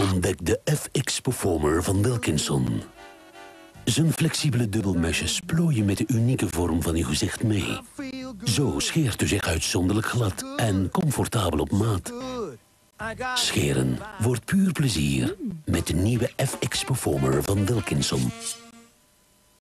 Ontdek de FX Performer van Wilkinson. Zijn flexibele dubbelmesjes plooien met de unieke vorm van uw gezicht mee. Zo scheert u zich uitzonderlijk glad en comfortabel op maat. Scheren wordt puur plezier met de nieuwe FX Performer van Wilkinson.